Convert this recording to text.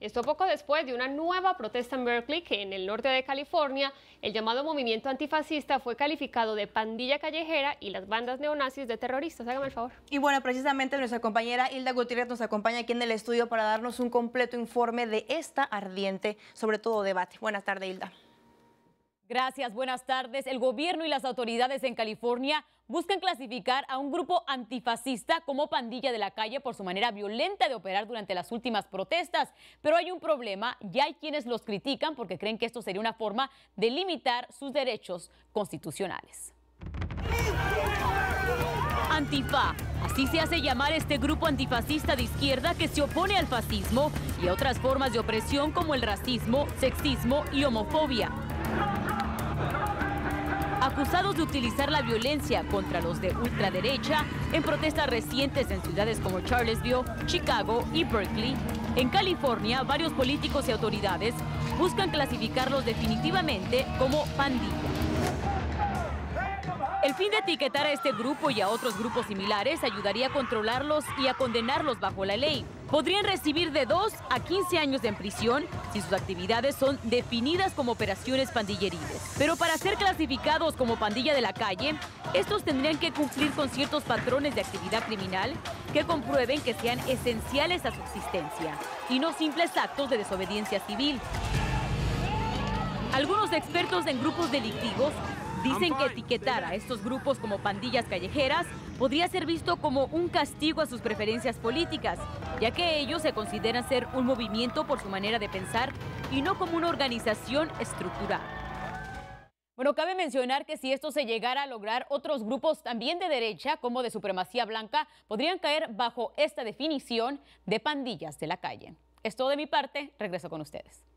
Esto poco después de una nueva protesta en Berkeley, que en el norte de California, el llamado movimiento antifascista fue calificado de pandilla callejera y las bandas neonazis de terroristas. Hágame el favor. Y bueno, precisamente nuestra compañera Hilda Gutiérrez nos acompaña aquí en el estudio para darnos un completo informe de esta ardiente, sobre todo debate. Buenas tardes, Hilda. Gracias, buenas tardes. El gobierno y las autoridades en California buscan clasificar a un grupo antifascista como pandilla de la calle por su manera violenta de operar durante las últimas protestas. Pero hay un problema, ya hay quienes los critican porque creen que esto sería una forma de limitar sus derechos constitucionales. Antifa. Así se hace llamar este grupo antifascista de izquierda que se opone al fascismo y a otras formas de opresión como el racismo, sexismo y homofobia acusados de utilizar la violencia contra los de ultraderecha en protestas recientes en ciudades como Charlottesville, Chicago y Berkeley. En California, varios políticos y autoridades buscan clasificarlos definitivamente como pandillas. El fin de etiquetar a este grupo y a otros grupos similares ayudaría a controlarlos y a condenarlos bajo la ley. Podrían recibir de 2 a 15 años en prisión si sus actividades son definidas como operaciones pandilleriles. Pero para ser clasificados como pandilla de la calle, estos tendrían que cumplir con ciertos patrones de actividad criminal que comprueben que sean esenciales a su existencia y no simples actos de desobediencia civil. Algunos expertos en grupos delictivos Dicen que etiquetar a estos grupos como pandillas callejeras podría ser visto como un castigo a sus preferencias políticas, ya que ellos se consideran ser un movimiento por su manera de pensar y no como una organización estructurada. Bueno, cabe mencionar que si esto se llegara a lograr, otros grupos también de derecha, como de supremacía blanca, podrían caer bajo esta definición de pandillas de la calle. Es todo de mi parte, regreso con ustedes.